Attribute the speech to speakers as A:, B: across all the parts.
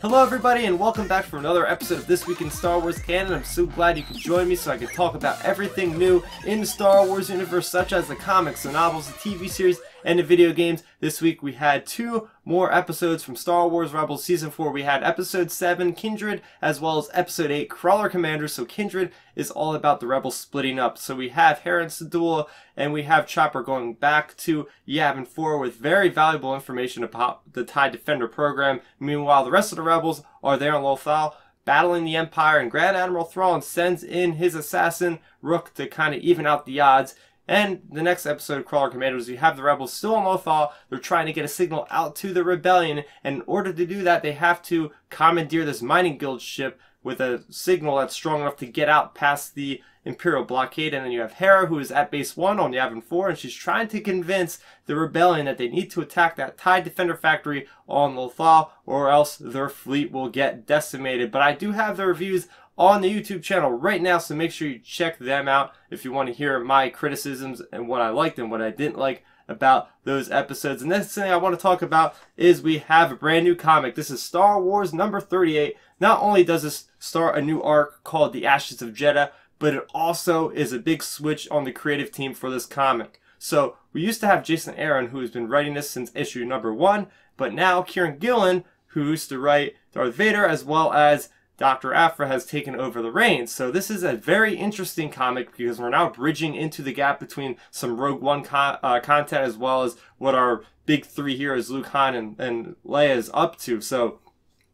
A: Hello everybody and welcome back for another episode of This Week in Star Wars Canon. I'm so glad you could join me so I can talk about everything new in the Star Wars universe such as the comics, the novels, the TV series, and the video games. This week we had two more episodes from Star Wars Rebels Season 4. We had Episode 7, Kindred, as well as Episode 8, Crawler Commander. So Kindred is all about the Rebels splitting up. So we have Hera and Syndulla, and we have Chopper going back to Yavin 4 with very valuable information about the TIE Defender program. Meanwhile, the rest of the Rebels are there on Lothal battling the Empire, and Grand Admiral Thrawn sends in his assassin, Rook, to kind of even out the odds. And the next episode of Crawler Commanders, you have the rebels still on Lothal. They're trying to get a signal out to the rebellion, and in order to do that, they have to commandeer this mining guild ship with a signal that's strong enough to get out past the Imperial blockade. And then you have Hera, who is at base one on Yavin 4, and she's trying to convince the rebellion that they need to attack that TIE Defender factory on Lothal, or else their fleet will get decimated. But I do have the reviews on the YouTube channel right now, so make sure you check them out if you want to hear my criticisms and what I liked and what I didn't like about those episodes. And next thing I want to talk about is we have a brand new comic. This is Star Wars number 38. Not only does this start a new arc called The Ashes of Jedha, but it also is a big switch on the creative team for this comic. So we used to have Jason Aaron, who has been writing this since issue number one, but now Kieron Gillen, who used to write Darth Vader as well as Dr. Aphra has taken over the reins. So this is a very interesting comic because we're now bridging into the gap between some Rogue One uh, content as well as what our big three heroes, Luke, Han, and, and Leia is up to. So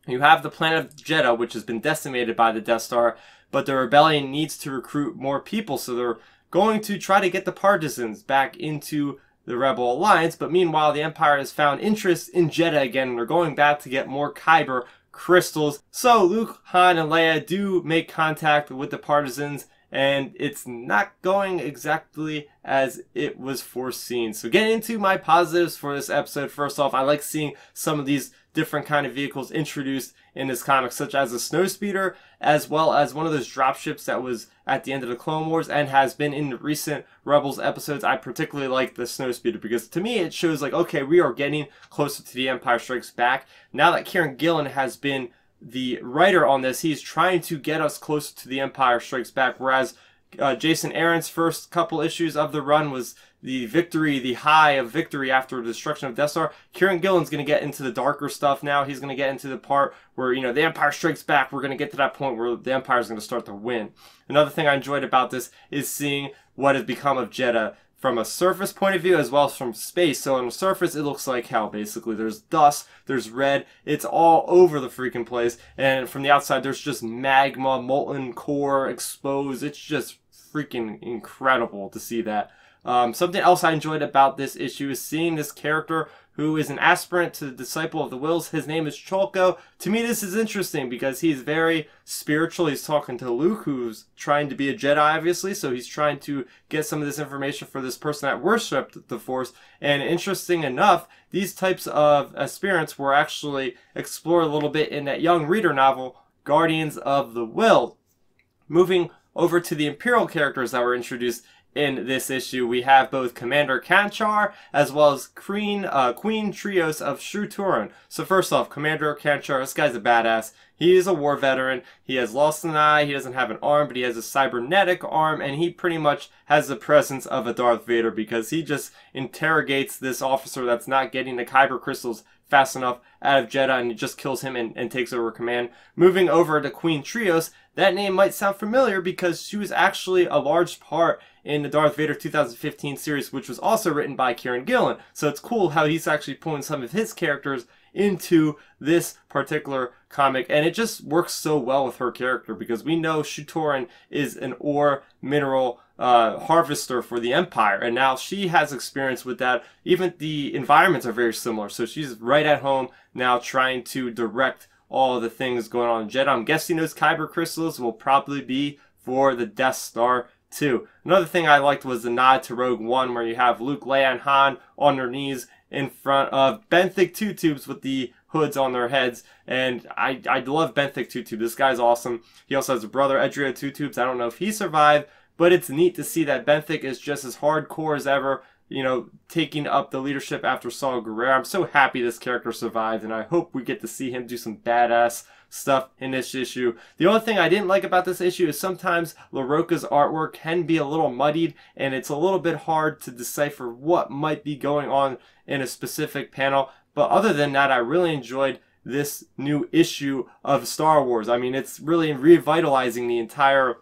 A: you have the planet of Jedha, which has been decimated by the Death Star, but the rebellion needs to recruit more people. So they're going to try to get the partisans back into the Rebel Alliance, but meanwhile, the Empire has found interest in Jedha again, and they're going back to get more Kyber crystals. So Luke, Han, and Leia do make contact with the partisans and it's not going exactly as it was foreseen. So getting into my positives for this episode, first off, I like seeing some of these different kind of vehicles introduced in this comic, such as a snowspeeder, as well as one of those dropships that was at the end of the Clone Wars and has been in the recent Rebels episodes. I particularly like the snowspeeder because to me it shows like, okay, we are getting closer to the Empire Strikes Back. Now that Kieron Gillen has been the writer on this, he's trying to get us closer to the Empire Strikes Back, whereas uh, Jason Aaron's first couple issues of the run was the victory, the high of victory after the destruction of Death Star. Kieron Gillen's going to get into the darker stuff now. He's going to get into the part where, you know, the Empire strikes back. We're going to get to that point where the Empire is going to start to win. Another thing I enjoyed about this is seeing what has become of Jedha from a surface point of view as well as from space. So on the surface, it looks like hell, basically. There's dust, there's red, it's all over the freaking place. And from the outside, there's just magma, molten core exposed. It's just freaking incredible to see that. Um, something else I enjoyed about this issue is seeing this character who is an aspirant to the disciple of the Whills. His name is Cholko. To me, this is interesting because he's very spiritual. He's talking to Luke, who's trying to be a Jedi, obviously. So he's trying to get some of this information for this person that worshipped the Force. And interesting enough, these types of aspirants were actually explored a little bit in that young reader novel, Guardians of the Whills. Moving over to the Imperial characters that were introduced in this issue, we have both Commander Kanchar as well as Queen uh, Queen Trios of Shu Torun. So first off, Commander Kanchar, this guy's a badass. He is a war veteran. He has lost an eye. He doesn't have an arm, but he has a cybernetic arm, and he pretty much has the presence of a Darth Vader because he just interrogates this officer that's not getting the Kyber crystals fast enough out of Jedha and just kills him and, and takes over command. Moving over to Queen Trios, that name might sound familiar because she was actually a large part in the Darth Vader 2015 series, which was also written by Kieron Gillen. So it's cool how he's actually pulling some of his characters into this particular comic, and it just works so well with her character because we know Shu Torun is an ore mineral uh, harvester for the Empire, and now she has experience with that. Even the environments are very similar, so she's right at home now trying to direct all the things going on in Jedha. I'm guessing those Kyber crystals will probably be for the Death Star too. Another thing I liked was the nod to Rogue One, where you have Luke, Leia, and Han on their knees in front of benthic two tubes with the hoods on their heads. And I, I love benthic two tube. This guy's awesome. He also has a brother, Edrio two tubes. I don't know if he survived, but it's neat to see that benthic is just as hardcore as ever. You know, taking up the leadership after Saw Gerrera. I'm so happy this character survived, and I hope we get to see him do some badass stuff in this issue. The only thing I didn't like about this issue is sometimes Larroca's artwork can be a little muddied, and it's a little bit hard to decipher what might be going on in a specific panel. But other than that, I really enjoyed this new issue of Star Wars. I mean, it's really revitalizing the entire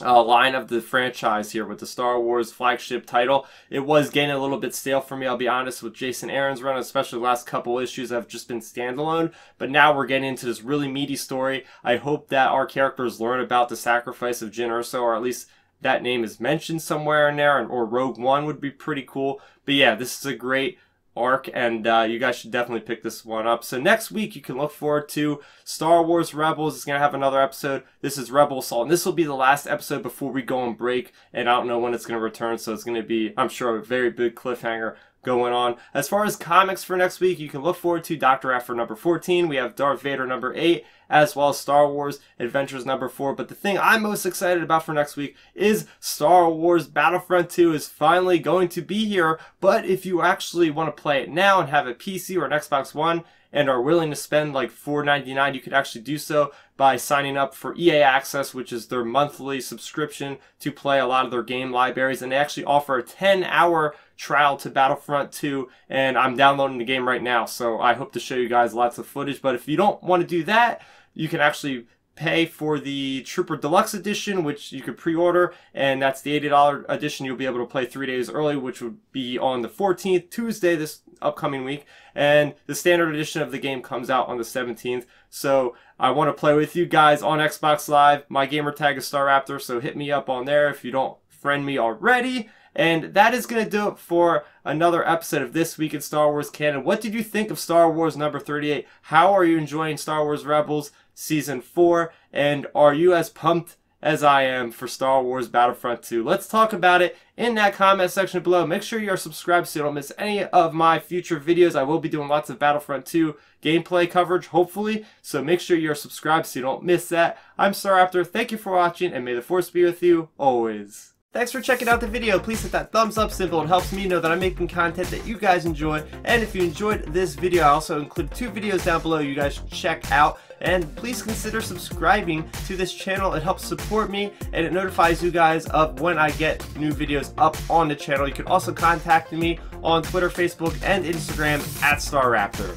A: uh, line of the franchise here with the Star Wars flagship title. It was getting a little bit stale for me, I'll be honest, with Jason Aaron's run, especially the last couple issues have just been standalone. But now we're getting into this really meaty story. I hope that our characters learn about the sacrifice of Jyn Erso, or at least that name is mentioned somewhere in there, and, or Rogue One would be pretty cool. But yeah, this is a great arc, and uh, you guys should definitely pick this one up. So next week, you can look forward to Star Wars Rebels. It's going to have another episode. This is Rebel Assault, and this will be the last episode before we go on break, and I don't know when it's going to return, so it's going to be, I'm sure, a very big cliffhanger going on. As far as comics for next week, you can look forward to Dr. Aphra number 14. We have Darth Vader number 8, as well as Star Wars Adventures number 4. But the thing I'm most excited about for next week is Star Wars Battlefront 2 is finally going to be here. But if you actually want to play it now and have a PC or an Xbox One, and are willing to spend like $4.99, you could actually do so by signing up for EA Access, which is their monthly subscription to play a lot of their game libraries. And they actually offer a 10 hour trial to Battlefront 2, and I'm downloading the game right now. So I hope to show you guys lots of footage. But if you don't want to do that, you can actually pay for the Trooper Deluxe Edition, which you could pre-order, and that's the $80 edition. You'll be able to play three days early, which would be on the 14th, Tuesday, this upcoming week. And the standard edition of the game comes out on the 17th. So I want to play with you guys on Xbox Live. My gamer tag is Starrapter, so hit me up on there if you don't friend me already. And that is going to do it for another episode of This Week in Star Wars Canon. What did you think of Star Wars number 38? How are you enjoying Star Wars Rebels? Season 4? And are you as pumped as I am for Star Wars Battlefront 2? Let's talk about it in that comment section below. Make sure you are subscribed so you don't miss any of my future videos. I will be doing lots of Battlefront 2 gameplay coverage, hopefully. So make sure you're subscribed so you don't miss that. I'm Starrapter. Thank you for watching, and may the Force be with you always. Thanks for checking out the video. Please hit that thumbs up symbol. It helps me know that I'm making content that you guys enjoy. And if you enjoyed this video, I also include two videos down below you guys check out. And please consider subscribing to this channel. It helps support me and it notifies you guys of when I get new videos up on the channel. You can also contact me on Twitter, Facebook, and Instagram at Starrapter.